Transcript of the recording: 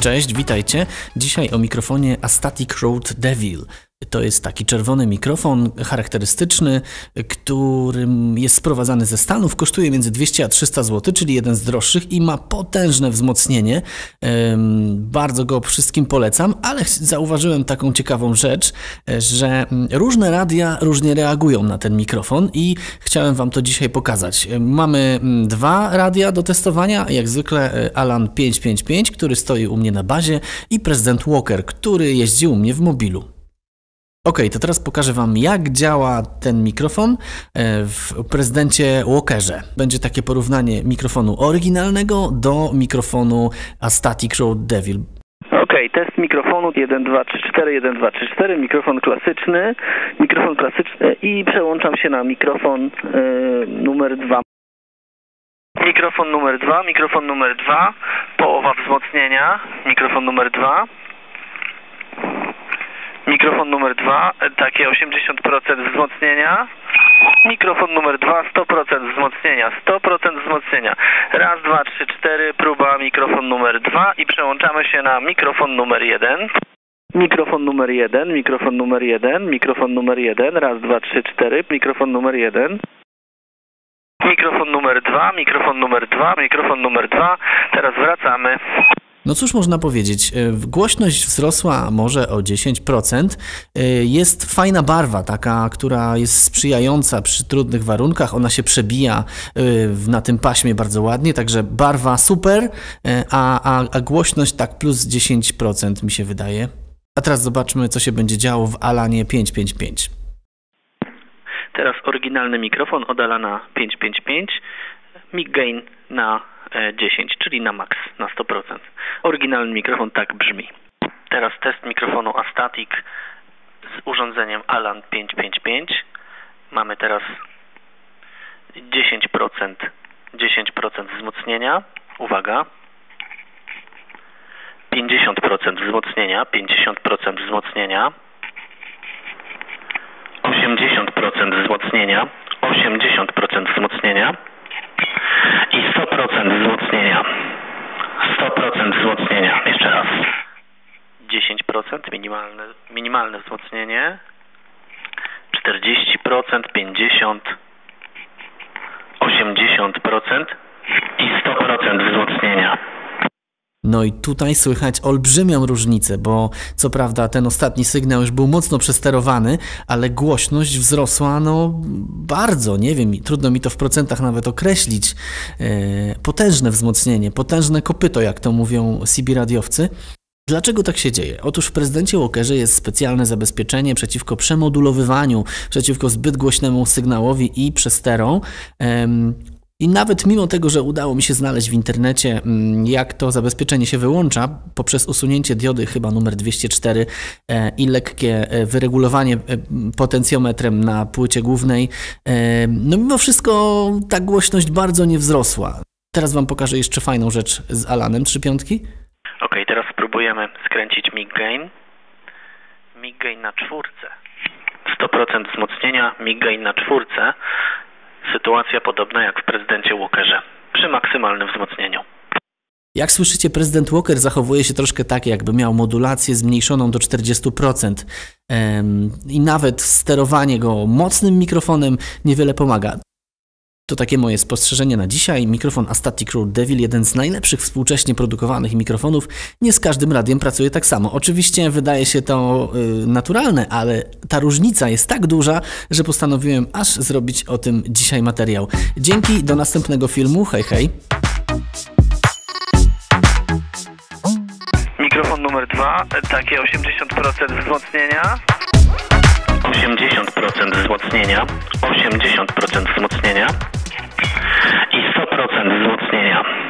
Cześć, witajcie. Dzisiaj o mikrofonie Astatic Road Devil. To jest taki czerwony mikrofon charakterystyczny, którym jest sprowadzany ze Stanów. Kosztuje między 200 a 300 zł, czyli jeden z droższych i ma potężne wzmocnienie. Bardzo go wszystkim polecam, ale zauważyłem taką ciekawą rzecz, że różne radia różnie reagują na ten mikrofon i chciałem Wam to dzisiaj pokazać. Mamy dwa radia do testowania, jak zwykle e, Alan 555, który stoi u mnie na bazie i prezydent Walker, który jeździ u mnie w mobilu. Ok, to teraz pokażę Wam, jak działa ten mikrofon e, w prezydencie Walkerze. Będzie takie porównanie mikrofonu oryginalnego do mikrofonu Astatic Road Devil. Ok, test mikrofonu 1, 2, 3, 4, 1, 2, 3, 4, mikrofon klasyczny, mikrofon klasyczny i przełączam się na mikrofon y, numer 2. Mikrofon numer 2, mikrofon numer 2, połowa wzmocnienia, mikrofon numer 2. Mikrofon numer 2, takie 80% wzmocnienia. Mikrofon numer 2, 100% wzmocnienia, 100% wzmocnienia. Raz, dwa, trzy, cztery, próba mikrofon numer 2 i przełączamy się na mikrofon numer 1. Mikrofon numer 1, mikrofon numer 1, mikrofon numer 1, raz, dwa, trzy, cztery, mikrofon numer 1. Mikrofon numer 2, mikrofon numer 2, mikrofon numer 2. Teraz wracamy. No cóż można powiedzieć, e, głośność wzrosła może o 10%. E, jest fajna barwa, taka, która jest sprzyjająca przy trudnych warunkach. Ona się przebija e, na tym paśmie bardzo ładnie, także barwa super, a, a, a głośność tak plus 10% mi się wydaje. A teraz zobaczmy, co się będzie działo w Alanie 555. Teraz oryginalny mikrofon od Alana 555, mic gain na 10, czyli na max, na 100%. Oryginalny mikrofon tak brzmi. Teraz test mikrofonu Astatic z urządzeniem Alan 555. Mamy teraz 10%, 10% wzmocnienia. Uwaga. 50% wzmocnienia, 50% wzmocnienia. 80% wzmocnienia, 80% wzmocnienia i 100% wzmocnienia. 100% wzmocnienia. Jeszcze raz. 10% minimalne, minimalne wzmocnienie. 40%, 50%, 80% i 100% wzmocnienia. No i tutaj słychać olbrzymią różnicę, bo co prawda ten ostatni sygnał już był mocno przesterowany, ale głośność wzrosła no bardzo, nie wiem, trudno mi to w procentach nawet określić. E, potężne wzmocnienie, potężne kopyto, jak to mówią CB radiowcy. Dlaczego tak się dzieje? Otóż w prezydencie Walkerze jest specjalne zabezpieczenie przeciwko przemodulowywaniu, przeciwko zbyt głośnemu sygnałowi i przesterom. I nawet mimo tego, że udało mi się znaleźć w internecie, mm, jak to zabezpieczenie się wyłącza poprzez usunięcie diody chyba numer 204 e, i lekkie e, wyregulowanie e, potencjometrem na płycie głównej, no mimo wszystko ta głośność bardzo nie wzrosła. Teraz Wam pokażę jeszcze fajną rzecz z Alanem trzy piątki. Ok, teraz spróbujemy skręcić mig gain. Mig gain na czwórce. 100% wzmocnienia, mig gain na czwórce. Sytuacja podobna jak w prezydencie Walkerze, przy maksymalnym wzmocnieniu. Jak słyszycie, prezydent Walker zachowuje się troszkę tak, jakby miał modulację zmniejszoną do 40%. I nawet sterowanie go mocnym mikrofonem niewiele pomaga. To takie moje spostrzeżenie na dzisiaj. Mikrofon Astatic Road Devil, jeden z najlepszych współcześnie produkowanych mikrofonów. Nie z każdym radiem pracuje tak samo. Oczywiście wydaje się to y, naturalne, ale ta różnica jest tak duża, że postanowiłem aż zrobić o tym dzisiaj materiał. Dzięki, do następnego filmu. Hej, hej. Mikrofon numer dwa, takie 80% wzmocnienia. 80% wzmocnienia, 80% wzmocnienia i 100% wzmocnienia.